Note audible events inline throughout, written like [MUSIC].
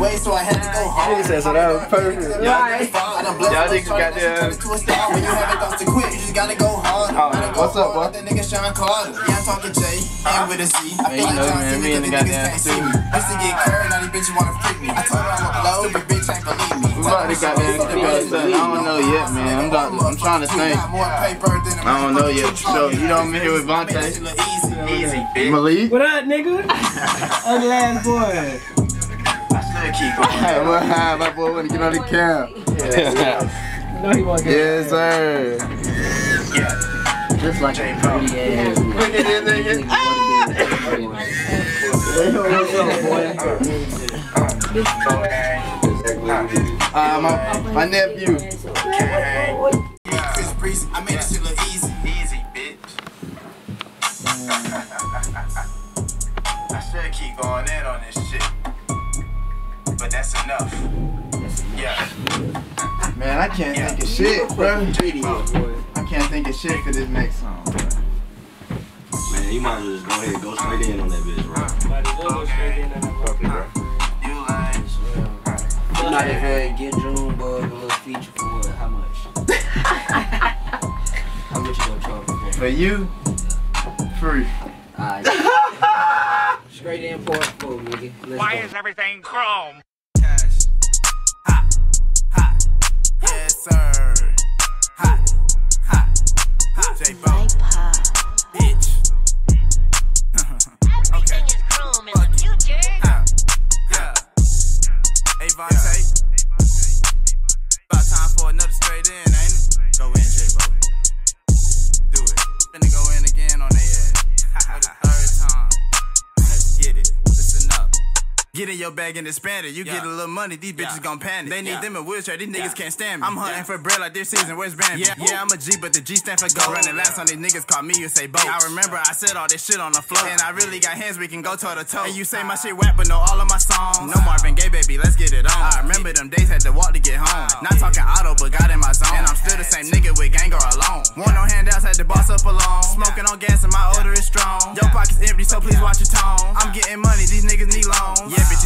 way, so I had to go hard. Nigga said so that was perfect. Right. Y'all niggas got there. To a star when you have it to quit, you just gotta go hard. Oh, Gotta what's up, hard. boy? That nigga Shawn Carter. Yeah, I'm talking J, and with a Z. I Man, feel you like know, John man, Cena, me and cause the the niggas goddamn can't see me. Used to get curved, now these bitches wanna freak me. I told her I'm a blow, your bitch ain't believe me. We about to goddamn kick us something. I don't know yet, man. I'm, about, I'm trying to think. I don't know yet. So, you know, I'm here with Vontae. Easy, bitch. Malik. What up, nigga? [LAUGHS] Ugly ass boy. I still keep going. Hey, what high? My boy want to get on the cam. You know he want to get Yes, sir. Yeah. Just like a pretty ass. Look at this nigga. What's up, boy? Uh, my, my nephew. Chris Breezy, I made this shit look easy. Easy, bitch. [LAUGHS] I should keep going in on this shit. But that's enough. Yeah. Man, I can't think of shit, bro. I can't think of shit for this next song. bro. Man, you might as well just go ahead and go straight in on that bitch, bro. You like. I'm not even get Junebug a little feature for it. How much? How much you gonna charge for? For you, free. Alright. [LAUGHS] Straight in port four, nigga. Let's Why go. is everything chrome? Sir. Hot. Hot. Hot. J Bo. Bitch. [LAUGHS] okay. is chrome in the future. Yeah. Yeah. Hey, Vontae. Get in your bag and expand it. You get a little money, these bitches gon' panic. They need them in wheelchair, these niggas can't stand me. I'm hunting for bread like this season, where's Bambi? Yeah, yeah, I'm a G, but the G stand for go. Running laps on these niggas call me, you say boat. I remember I said all this shit on the floor. And I really got hands, we can go toe to toe. And you say my shit ah. whack, but know all of my songs. No Marvin Gaye, baby, let's get it on. Ah. I remember them days, had to walk to get home. Ah. Not talking auto, but got in my zone. And I'm still the same nigga with gang or alone. Want no handouts, had to boss up alone. Smoking on gas and my odor is strong. Your pockets empty, so please watch your tone. I'm getting money, these niggas need loans. Yeah, bitches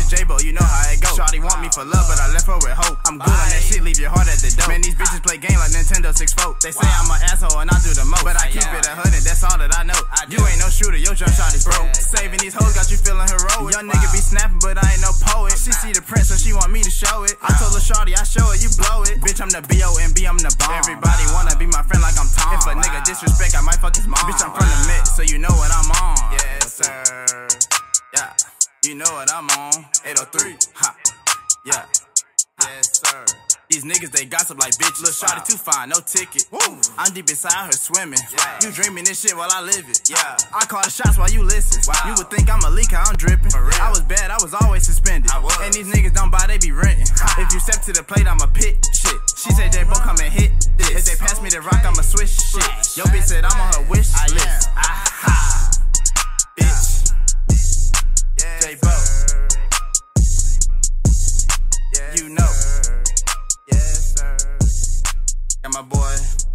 for love, but I left her with hope. I'm good on that shit, leave your heart at the door. Man, these bitches play game like Nintendo 64. They say I'm an asshole and I do the most. But I keep it a hundred, that's all that I know. I You ain't no shooter, your jump shot is broke. Saving these hoes got you feeling heroic. Young nigga be snapping, but I ain't no poet. She see the print, so she want me to show it. I told her Shawty, I show it, you blow it. Bitch, I'm the B.O.M.B., I'm the bomb. Everybody wanna be my friend like I'm Tom. If a nigga disrespect, I might fuck his mom. Bitch, I'm from the mid, so you know what I'm on. Yes, sir. Yeah, you know what I'm on. 803, ha. Yeah. Yes, sir. These niggas, they gossip like bitch. Lil' shawty too fine, no ticket. I'm deep inside her swimming. You dreaming this shit while I live it. Yeah. I call the shots while you listen. You would think I'm a leaker, I'm dripping. I was bad, I was always suspended. And these niggas don't buy, they be renting. If you step to the plate, I'm a pit. Shit. She said, J-Bo, come and hit this. If they pass me the rock, I'ma switch shit. Yo bitch said I'm on her wish list. boy.